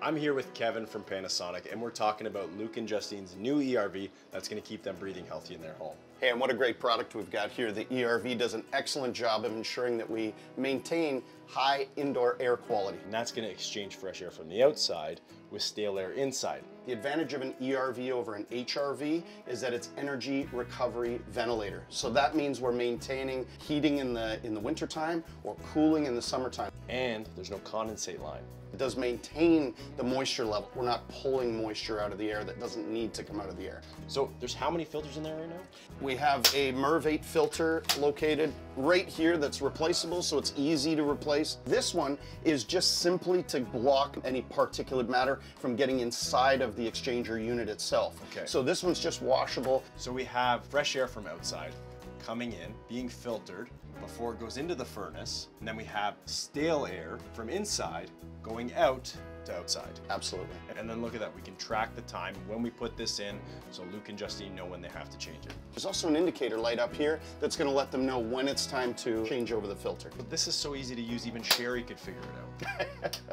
I'm here with Kevin from Panasonic, and we're talking about Luke and Justine's new ERV that's going to keep them breathing healthy in their home. Hey, and what a great product we've got here. The ERV does an excellent job of ensuring that we maintain high indoor air quality. And that's going to exchange fresh air from the outside with stale air inside. The advantage of an ERV over an HRV is that it's energy recovery ventilator. So that means we're maintaining heating in the in the wintertime or cooling in the summertime. And there's no condensate line. It does maintain the moisture level. We're not pulling moisture out of the air that doesn't need to come out of the air. So there's how many filters in there right now? We have a MERV 8 filter located right here that's replaceable, so it's easy to replace. This one is just simply to block any particulate matter from getting inside of the exchanger unit itself. Okay. So this one's just washable. So we have fresh air from outside coming in, being filtered before it goes into the furnace, and then we have stale air from inside going out to outside. Absolutely. And then look at that, we can track the time when we put this in, so Luke and Justine know when they have to change it. There's also an indicator light up here that's gonna let them know when it's time to change over the filter. But this is so easy to use, even Sherry could figure it out.